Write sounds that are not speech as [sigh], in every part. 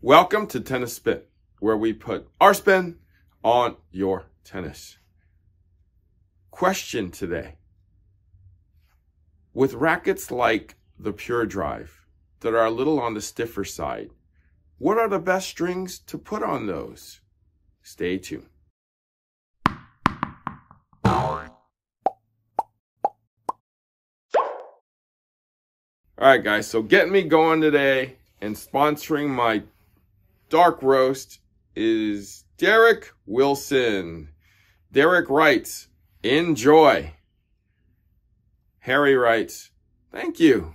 Welcome to Tennis Spin, where we put our spin on your tennis. Question today. With rackets like the Pure Drive that are a little on the stiffer side, what are the best strings to put on those? Stay tuned. All right, guys, so getting me going today and sponsoring my dark roast is Derek Wilson. Derek writes, enjoy. Harry writes, thank you.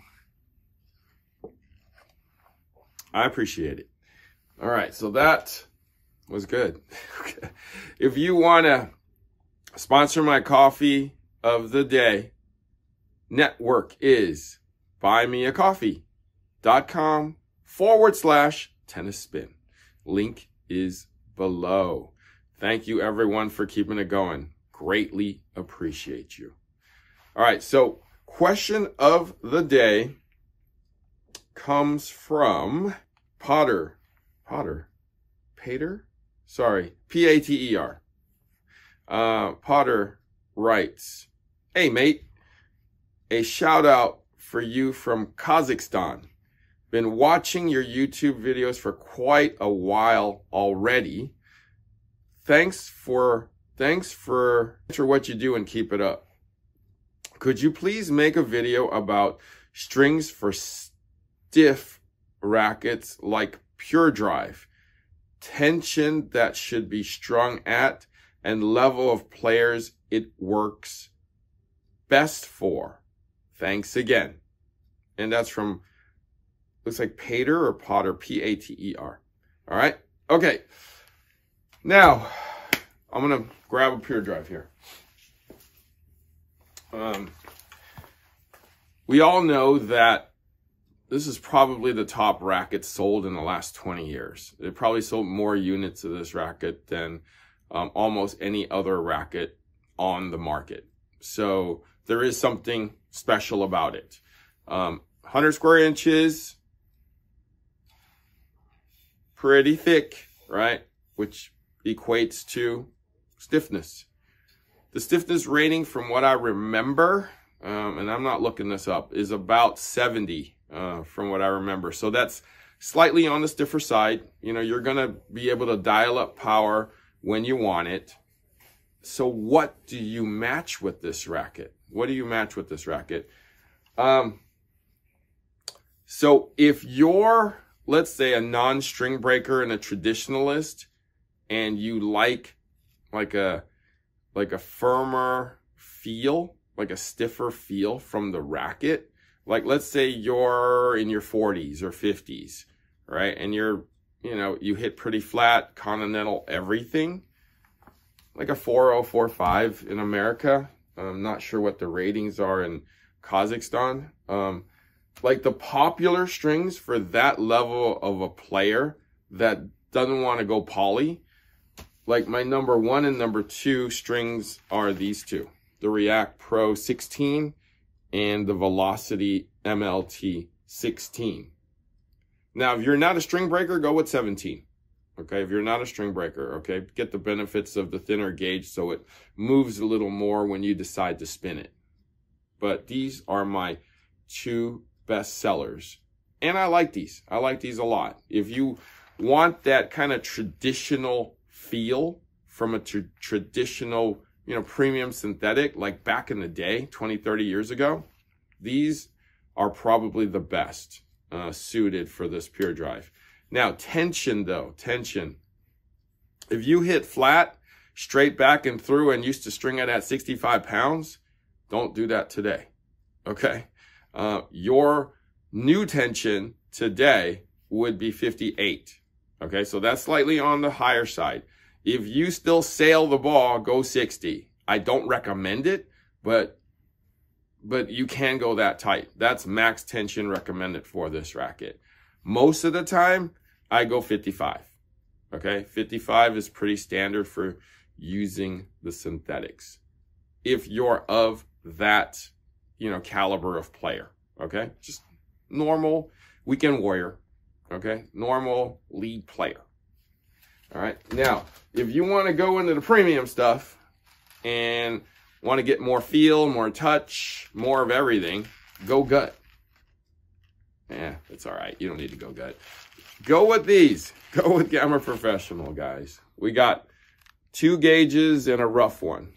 I appreciate it. All right, so that was good. [laughs] if you want to sponsor my coffee of the day, network is buymeacoffee.com forward slash tennis spin. Link is below. Thank you everyone for keeping it going. Greatly appreciate you. All right. So question of the day comes from Potter. Potter. Pater? Sorry. P-A-T-E-R. Uh, Potter writes, Hey mate, a shout out for you from Kazakhstan. Been watching your YouTube videos for quite a while already. Thanks for thanks for for what you do and keep it up. Could you please make a video about strings for stiff rackets like Pure Drive, tension that should be strung at, and level of players it works best for? Thanks again. And that's from, looks like Pater or Potter, P-A-T-E-R. All right. Okay. Now, I'm going to grab a pure drive here. Um, we all know that this is probably the top racket sold in the last 20 years. They probably sold more units of this racket than um, almost any other racket on the market. So there is something special about it. Um, 100 square inches, pretty thick, right? Which equates to stiffness. The stiffness rating from what I remember, um, and I'm not looking this up, is about 70 uh, from what I remember. So that's slightly on the stiffer side. You know, you're going to be able to dial up power when you want it. So what do you match with this racket? What do you match with this racket? Um, so if you're, let's say, a non-string breaker and a traditionalist, and you like like a like a firmer feel, like a stiffer feel from the racket, like let's say you're in your 40s or 50s, right? And you're, you know, you hit pretty flat, continental everything, like a 4045 in America, I'm not sure what the ratings are in Kazakhstan. Um, like the popular strings for that level of a player that doesn't want to go poly, like my number one and number two strings are these two. The React Pro 16 and the Velocity MLT 16. Now, if you're not a string breaker, go with 17. Okay, if you're not a string breaker, okay, get the benefits of the thinner gauge so it moves a little more when you decide to spin it. But these are my two best sellers. And I like these. I like these a lot. If you want that kind of traditional feel from a tr traditional, you know, premium synthetic, like back in the day, 20, 30 years ago, these are probably the best uh, suited for this pure drive. Now, tension though, tension. If you hit flat, straight back and through and used to string it at 65 pounds, don't do that today. Okay. Uh, your new tension today would be 58. Okay. So that's slightly on the higher side. If you still sail the ball, go 60. I don't recommend it, but, but you can go that tight. That's max tension recommended for this racket. Most of the time, I go 55. Okay, 55 is pretty standard for using the synthetics. If you're of that, you know, caliber of player, okay? Just normal weekend warrior, Okay, normal lead player. All right, now if you want to go into the premium stuff and want to get more feel, more touch, more of everything, go gut. Yeah, it's all right. You don't need to go gut. Go with these. [laughs] Go with Gamma Professional, guys. We got two gauges and a rough one.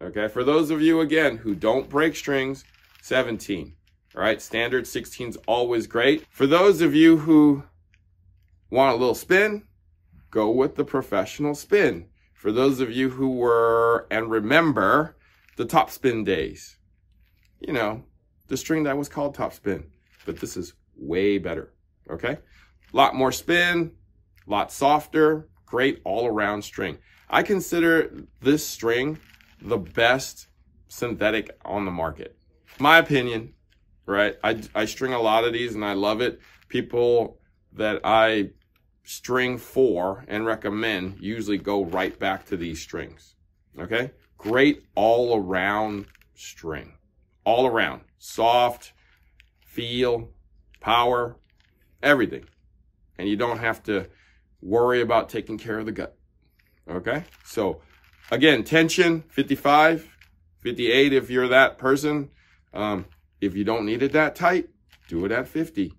Okay, for those of you, again, who don't break strings, 17. All right, standard 16 is always great. For those of you who want a little spin, go with the professional spin. For those of you who were and remember the top spin days, you know, the string that was called top spin, but this is way better. Okay, a lot more spin, a lot softer, great all around string. I consider this string the best synthetic on the market. My opinion, right? I, I string a lot of these and I love it. People that I string for and recommend usually go right back to these strings. Okay? Great all around string. All around. Soft, feel, power, everything. And you don't have to worry about taking care of the gut. Okay? So, again, tension 55, 58 if you're that person. Um, if you don't need it that tight, do it at 50.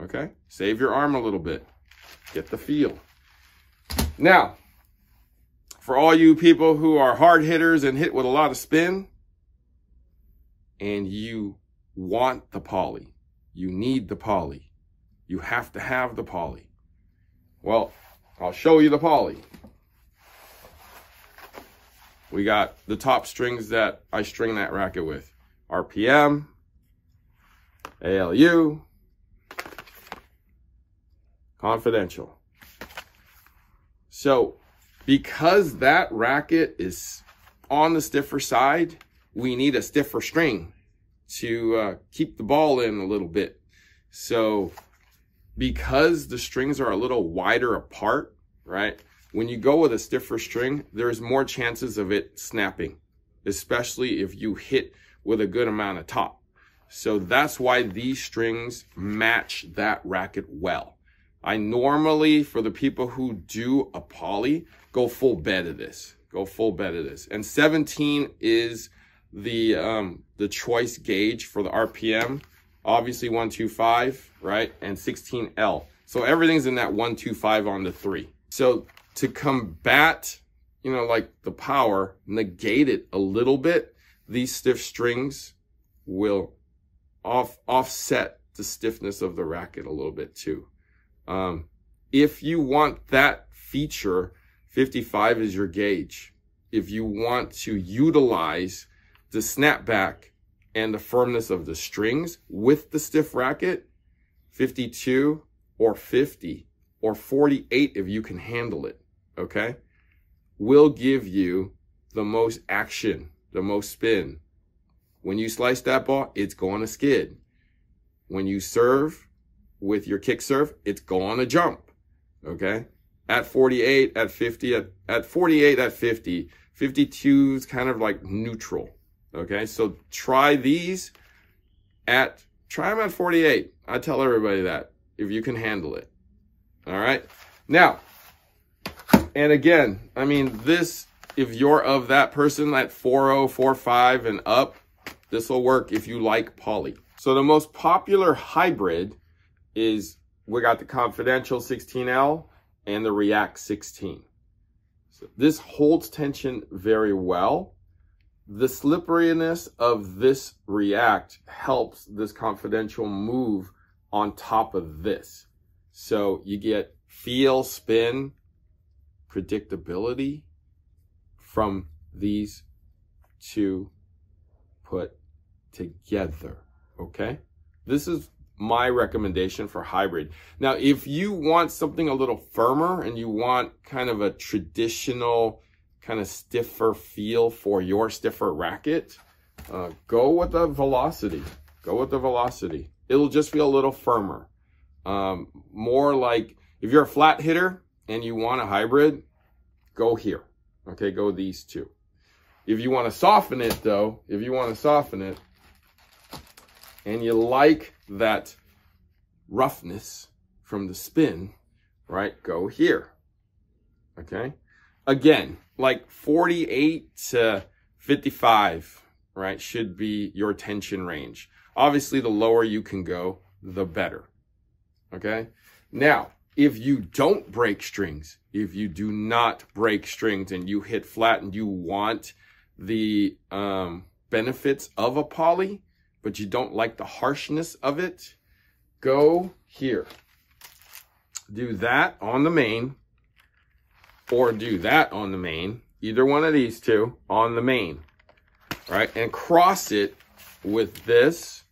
Okay? Save your arm a little bit. Get the feel. Now, for all you people who are hard hitters and hit with a lot of spin, and you want the poly, you need the poly, you have to have the poly. Well, I'll show you the poly. We got the top strings that I string that racket with. RPM, ALU, confidential. So because that racket is on the stiffer side, we need a stiffer string to uh, keep the ball in a little bit. So because the strings are a little wider apart, right? When you go with a stiffer string, there's more chances of it snapping, especially if you hit with a good amount of top. So that's why these strings match that racket well. I normally, for the people who do a poly, go full bed of this. Go full bed of this. And 17 is the um, the choice gauge for the RPM. Obviously 125, right? And 16L. So everything's in that 125 on the 3. So to combat, you know, like the power, negate it a little bit, these stiff strings will off offset the stiffness of the racket a little bit too. Um, if you want that feature, 55 is your gauge. If you want to utilize the snapback and the firmness of the strings with the stiff racket, 52 or 50 or 48 if you can handle it, okay, will give you the most action, the most spin. When you slice that ball, it's going to skid. When you serve, with your kick serve, it's going to jump. Okay. At 48, at 50, at, at 48, at 50, 52 is kind of like neutral. Okay. So try these at, try them at 48. I tell everybody that if you can handle it. All right. Now, and again, I mean, this, if you're of that person at 40, 45 and up, this will work if you like poly. So the most popular hybrid is we got the Confidential 16L and the React 16. So this holds tension very well. The slipperiness of this React helps this Confidential move on top of this. So you get feel, spin, predictability from these two put together. Okay? This is my recommendation for hybrid. Now, if you want something a little firmer and you want kind of a traditional, kind of stiffer feel for your stiffer racket, uh, go with the velocity. Go with the velocity. It'll just feel a little firmer. Um, more like if you're a flat hitter and you want a hybrid, go here. Okay, go these two. If you want to soften it though, if you want to soften it, and you like that roughness from the spin, right, go here. Okay. Again, like 48 to 55, right, should be your tension range. Obviously, the lower you can go, the better. Okay. Now, if you don't break strings, if you do not break strings and you hit flat and you want the um, benefits of a poly, but you don't like the harshness of it, go here. Do that on the main or do that on the main, either one of these two on the main, right? And cross it with this.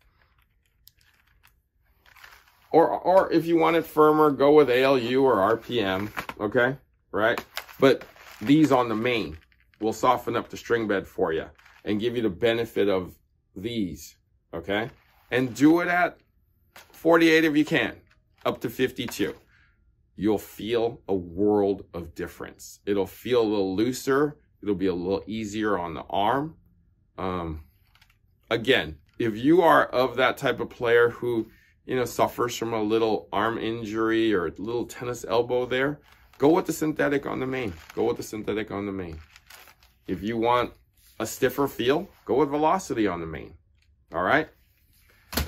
Or, or if you want it firmer, go with ALU or RPM, okay? Right? But these on the main will soften up the string bed for you and give you the benefit of these, okay? And do it at 48 if you can, up to 52. You'll feel a world of difference. It'll feel a little looser. It'll be a little easier on the arm. Um, again, if you are of that type of player who, you know, suffers from a little arm injury or a little tennis elbow there, go with the synthetic on the main. Go with the synthetic on the main. If you want a stiffer feel, go with velocity on the main. All right.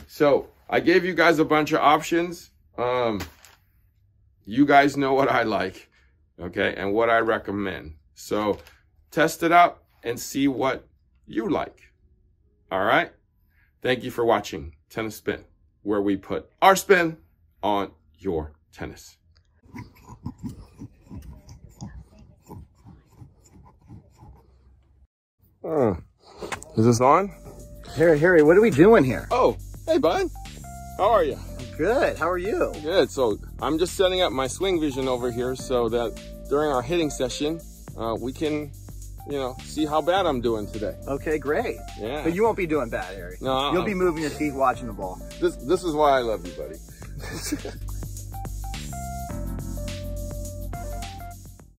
So I gave you guys a bunch of options. Um, you guys know what I like, okay, and what I recommend. So test it out and see what you like. All right. Thank you for watching Tennis Spin, where we put our spin on your tennis. Uh, is this on? Harry, Harry, what are we doing here? Oh, hey, bud. How are you? Good. How are you? Good. So I'm just setting up my SwingVision over here so that during our hitting session, uh, we can, you know, see how bad I'm doing today. Okay, great. Yeah. But you won't be doing bad, Harry. No. Uh-uh. You'll be moving your feet watching the ball. This, this is why I love you, buddy. [laughs]